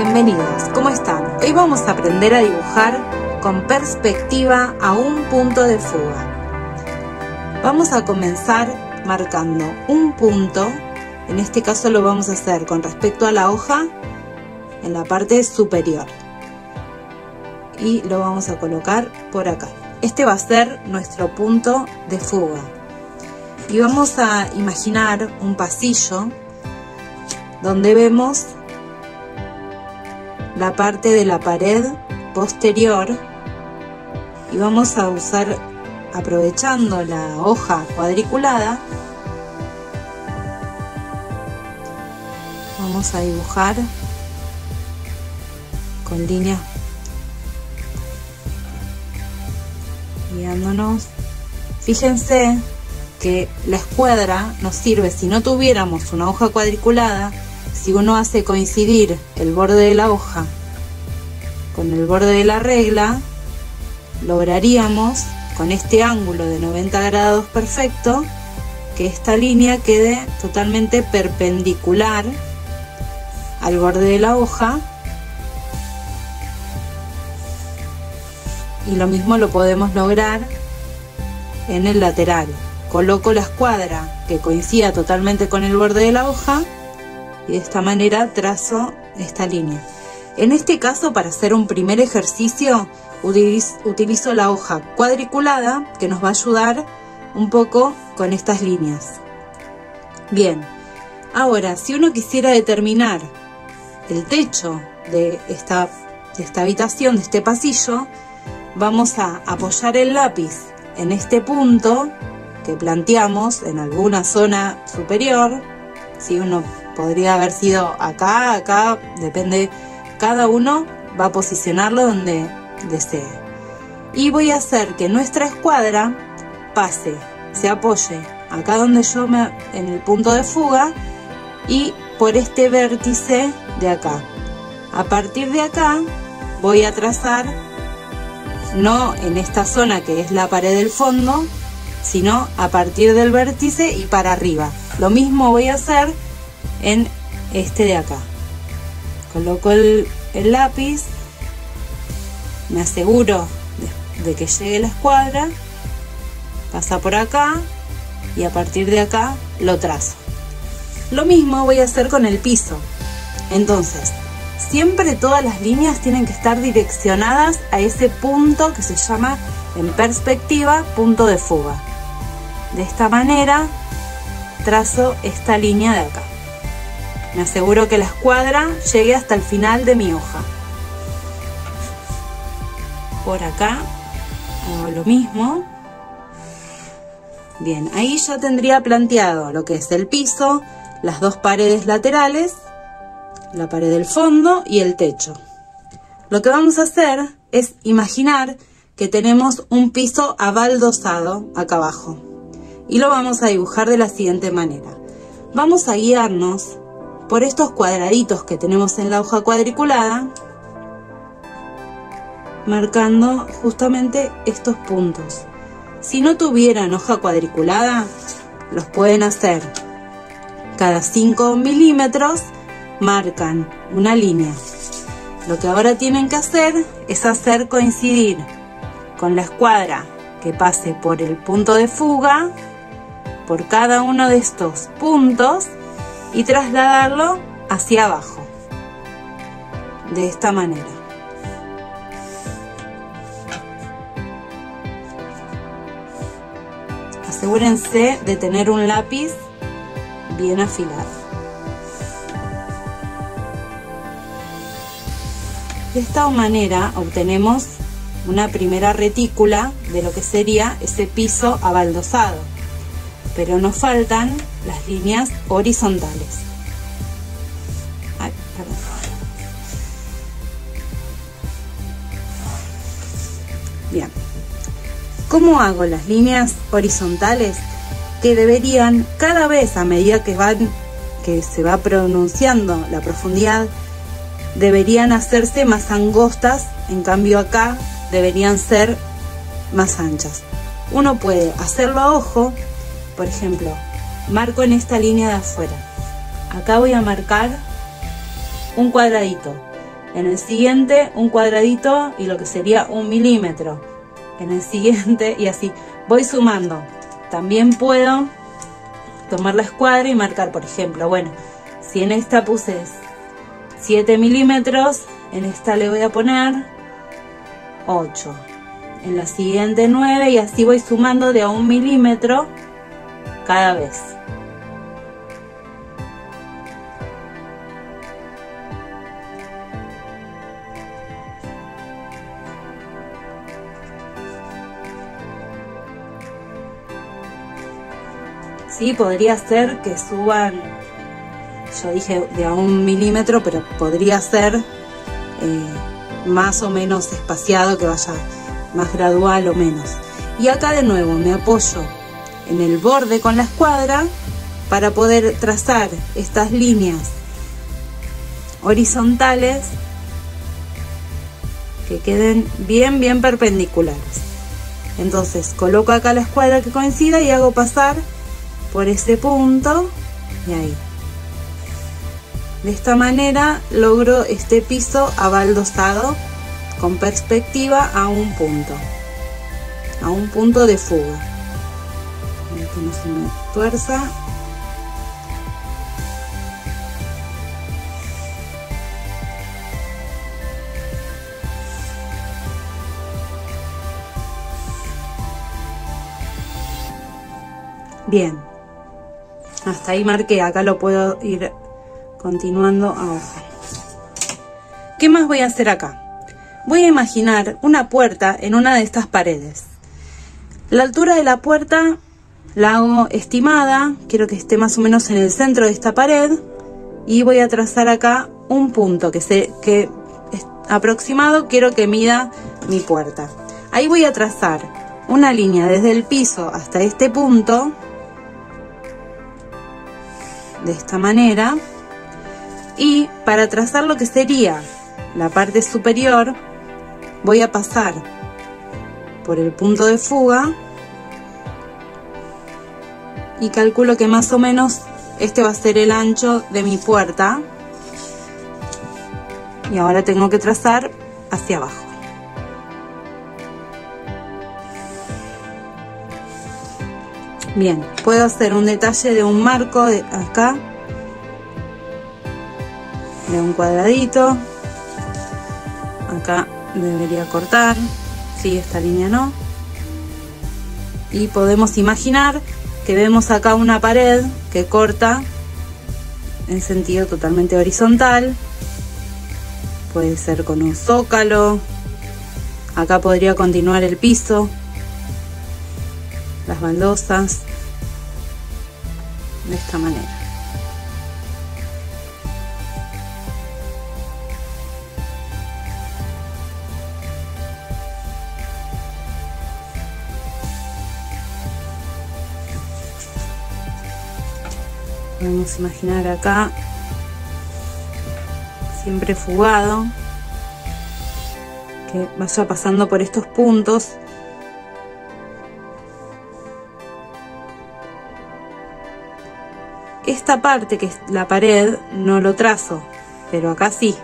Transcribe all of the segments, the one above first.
Bienvenidos, ¿cómo están? Hoy vamos a aprender a dibujar con perspectiva a un punto de fuga. Vamos a comenzar marcando un punto, en este caso lo vamos a hacer con respecto a la hoja en la parte superior. Y lo vamos a colocar por acá. Este va a ser nuestro punto de fuga. Y vamos a imaginar un pasillo donde vemos la parte de la pared posterior y vamos a usar aprovechando la hoja cuadriculada vamos a dibujar con línea guiándonos. Fíjense que la escuadra nos sirve si no tuviéramos una hoja cuadriculada si uno hace coincidir el borde de la hoja con el borde de la regla, lograríamos con este ángulo de 90 grados perfecto que esta línea quede totalmente perpendicular al borde de la hoja y lo mismo lo podemos lograr en el lateral. Coloco la escuadra que coincida totalmente con el borde de la hoja y de esta manera trazo esta línea. En este caso, para hacer un primer ejercicio, utilizo la hoja cuadriculada que nos va a ayudar un poco con estas líneas. Bien, ahora si uno quisiera determinar el techo de esta, de esta habitación, de este pasillo, vamos a apoyar el lápiz en este punto que planteamos en alguna zona superior. Si uno podría haber sido acá, acá, depende, cada uno va a posicionarlo donde desee. Y voy a hacer que nuestra escuadra pase, se apoye acá donde yo me, en el punto de fuga y por este vértice de acá. A partir de acá voy a trazar no en esta zona que es la pared del fondo, sino a partir del vértice y para arriba. Lo mismo voy a hacer en este de acá. Coloco el, lápiz, me aseguro de, que llegue la escuadra, pasa por acá y a partir de acá lo trazo. Lo mismo voy a hacer con el piso. Entonces, siempre todas las líneas tienen que estar direccionadas a ese punto que se llama en perspectiva punto de fuga. De esta manera trazo esta línea de acá. Me aseguro que la escuadra llegue hasta el final de mi hoja. Por acá hago lo mismo. Bien, ahí ya tendría planteado lo que es el piso, las dos paredes laterales, la pared del fondo y el techo. Lo que vamos a hacer es imaginar que tenemos un piso abaldosado acá abajo y lo vamos a dibujar de la siguiente manera. Vamos a guiarnos por estos cuadraditos que tenemos en la hoja cuadriculada, marcando justamente estos puntos. Si no tuvieran hoja cuadriculada, los pueden hacer cada 5 milímetros, marcan una línea. Lo que ahora tienen que hacer es hacer coincidir con la escuadra que pase por el punto de fuga, por cada uno de estos puntos y trasladarlo hacia abajo. De esta manera. Asegúrense de tener un lápiz bien afilado. De esta manera obtenemos una primera retícula de lo que sería ese piso abaldosado pero nos faltan las líneas horizontales. Bien, ¿cómo hago las líneas horizontales? Que deberían cada vez a medida que van que se va pronunciando la profundidad deberían hacerse más angostas, en cambio acá deberían ser más anchas. Uno puede hacerlo a ojo por ejemplo, marco en esta línea de afuera. Acá voy a marcar un cuadradito. en el siguiente un cuadradito y lo que sería un milímetro, en el siguiente y así voy sumando. También puedo tomar la escuadra y marcar, por ejemplo, bueno, si en esta puse 7 milímetros, en esta le voy a poner 8. En la siguiente 9 y así voy sumando de a un milímetro cada vez. Sí, podría ser que suban, yo dije de a un milímetro, pero podría ser eh, más o menos espaciado, que vaya más gradual o menos. Y acá de nuevo me apoyo en el borde con la escuadra para poder trazar estas líneas horizontales que queden bien bien perpendiculares entonces coloco acá la escuadra que coincida y hago pasar por ese punto y ahí. De esta manera logro este piso abaldosado con perspectiva a un punto, a un punto de fuga. Que no se me tuerza. Bien, hasta ahí marqué, acá lo puedo ir continuando a ¿Qué más voy a hacer acá? Voy a imaginar una puerta en una de estas paredes. La altura de la puerta la hago estimada, quiero que esté más o menos en el centro de esta pared y voy a trazar acá un punto que, se, que aproximado quiero que mida mi puerta. Ahí voy a trazar una línea desde el piso hasta este punto de esta manera y para trazar lo que sería la parte superior voy a pasar por el punto de fuga y calculo que más o menos este va a ser el ancho de mi puerta y ahora tengo que trazar hacia abajo Bien, puedo hacer un detalle de un marco de acá, de un cuadradito. Acá debería cortar, si sí, esta línea no. Y podemos imaginar que vemos acá una pared que corta en sentido totalmente horizontal. Puede ser con un zócalo. Acá podría continuar el piso las baldosas de esta manera. Podemos imaginar acá siempre fugado que vaya pasando por estos puntos esta parte que es la pared no lo trazo, pero acá sí.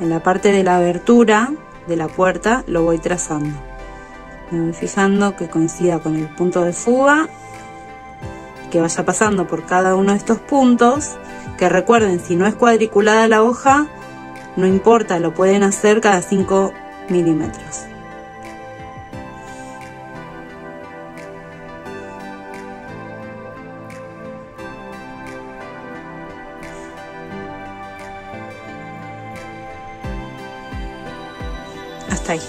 En la parte de la abertura de la puerta lo voy trazando. Me voy fijando que coincida con el punto de fuga, que vaya pasando por cada uno de estos puntos, que recuerden, si no es cuadriculada la hoja, no importa, lo pueden hacer cada 5 milímetros. ahí.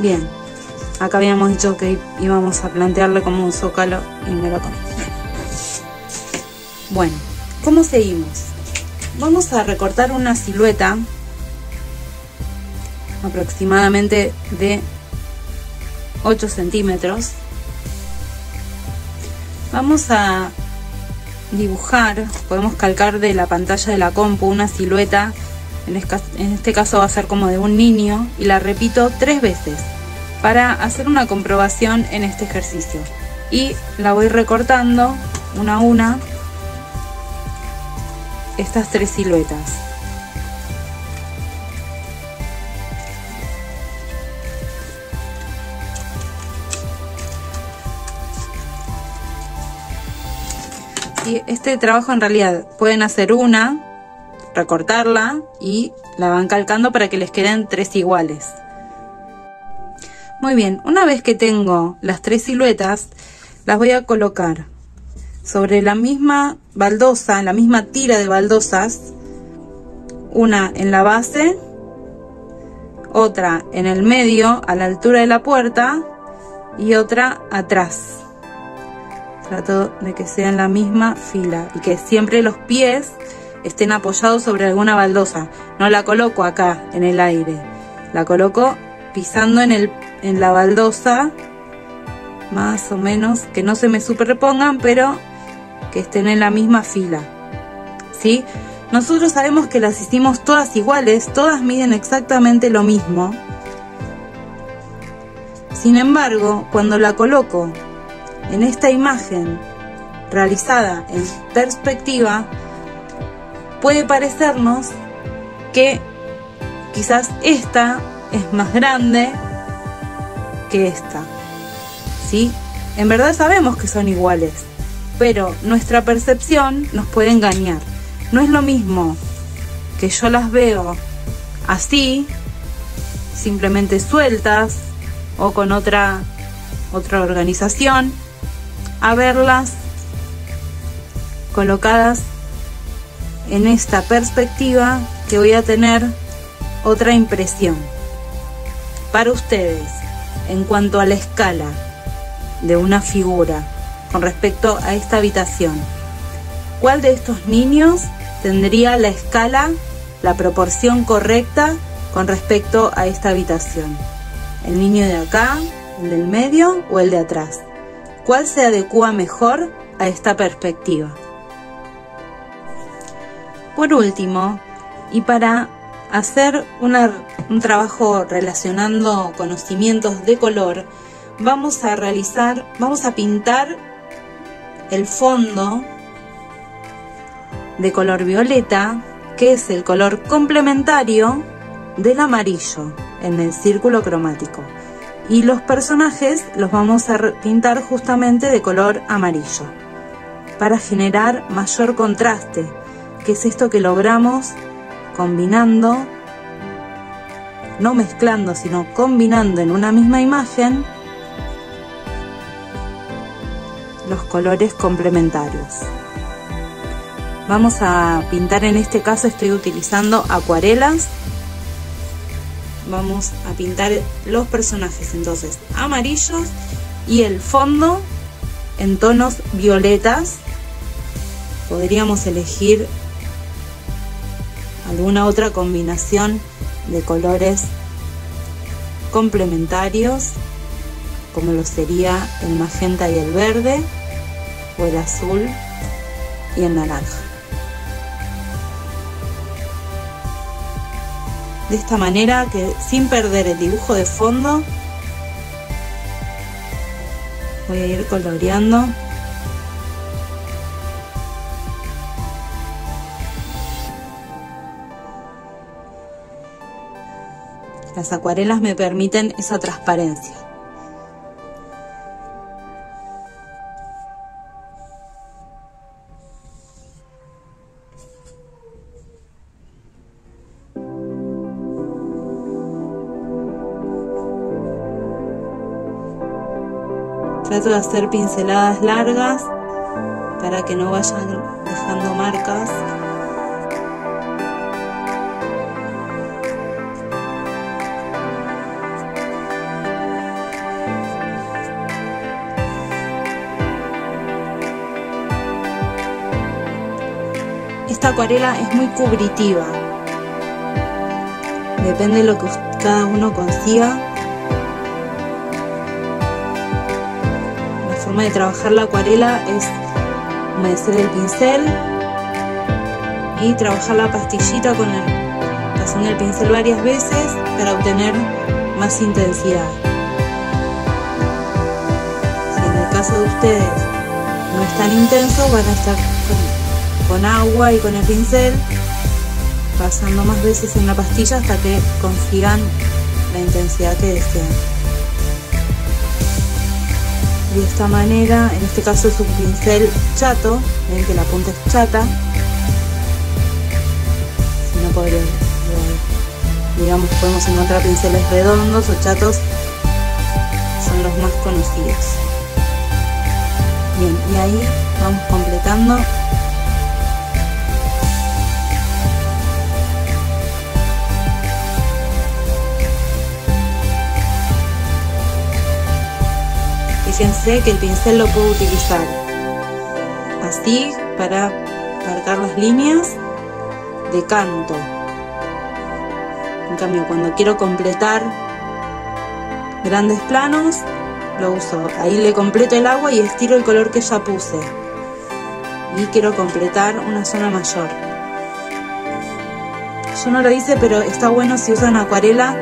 Bien, acá habíamos dicho que íbamos a plantearle como un zócalo y me lo comí. Bueno, ¿cómo seguimos? Vamos a recortar una silueta aproximadamente de 8 centímetros. Vamos a dibujar, podemos calcar de la pantalla de la compu una silueta en este caso va a ser como de un niño, y la repito tres veces para hacer una comprobación en este ejercicio. Y la voy recortando una a una estas tres siluetas. Y este trabajo en realidad pueden hacer una, recortarla y la van calcando para que les queden tres iguales. Muy bien, una vez que tengo las tres siluetas, las voy a colocar sobre la misma baldosa, la misma tira de baldosas, una en la base, otra en el medio a la altura de la puerta y otra atrás. Trato de que sea en la misma fila y que siempre los pies estén apoyados sobre alguna baldosa. No la coloco acá en el aire, la coloco pisando en, el, en la baldosa, más o menos, que no se me superpongan, pero que estén en la misma fila. ¿Sí? Nosotros sabemos que las hicimos todas iguales, todas miden exactamente lo mismo. Sin embargo, cuando la coloco en esta imagen realizada en perspectiva, puede parecernos que quizás esta es más grande que esta. ¿Sí? En verdad sabemos que son iguales, pero nuestra percepción nos puede engañar. No es lo mismo que yo las veo así, simplemente sueltas o con otra otra organización, a verlas colocadas en esta perspectiva que voy a tener otra impresión. Para ustedes, en cuanto a la escala de una figura con respecto a esta habitación, ¿cuál de estos niños tendría la escala, la proporción correcta con respecto a esta habitación? ¿El niño de acá, el del medio o el de atrás? ¿Cuál se adecua mejor a esta perspectiva? Por último, y para hacer un trabajo relacionando conocimientos de color, vamos a realizar, vamos a pintar el fondo de color violeta, que es el color complementario del amarillo en el círculo cromático. Y los personajes los vamos a pintar justamente de color amarillo para generar mayor contraste que es esto que logramos combinando, no mezclando, sino combinando en una misma imagen los colores complementarios. Vamos a pintar, en este caso estoy utilizando acuarelas. Vamos a pintar los personajes entonces amarillos y el fondo en tonos violetas. Podríamos elegir alguna otra combinación de colores complementarios como lo sería el magenta y el verde o el azul y el naranja. De esta manera que sin perder el dibujo de fondo voy a ir coloreando Las acuarelas me permiten esa transparencia. Trato de hacer pinceladas largas para que no vayan dejando marcas acuarela es muy cubritiva. Depende de lo que cada uno consiga. La forma de trabajar la acuarela es humedecer el pincel y trabajar la pastillita con el, pasando el pincel varias veces para obtener más intensidad. Si en el caso de ustedes no es tan intenso, van a estar agua y con el pincel, pasando más veces en la pastilla hasta que consigan la intensidad que desean. de esta manera, en este caso es un pincel chato, ven que la punta es chata, si no podría, digamos podemos encontrar pinceles redondos o chatos, son los más conocidos. Bien, y ahí vamos completando fíjense que el pincel lo puedo utilizar así para marcar las líneas de canto. En cambio, cuando quiero completar grandes planos, lo uso. Ahí le completo el agua y estiro el color que ya puse. Y quiero completar una zona mayor. Yo no lo hice, pero está bueno si usan acuarela,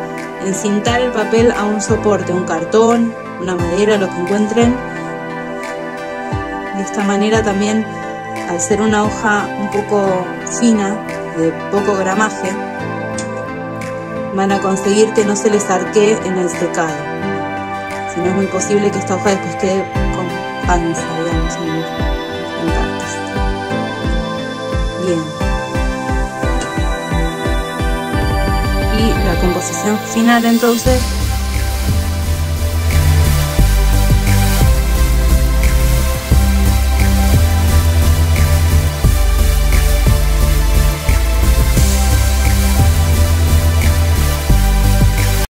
encintar el papel a un soporte, un cartón, una madera, lo que encuentren. De esta manera también, al ser una hoja un poco fina, de poco gramaje, van a conseguir que no se les arquee en el secado. Si no es muy posible que esta hoja después quede con panza, digamos, en, en partes. Bien. Y la composición final entonces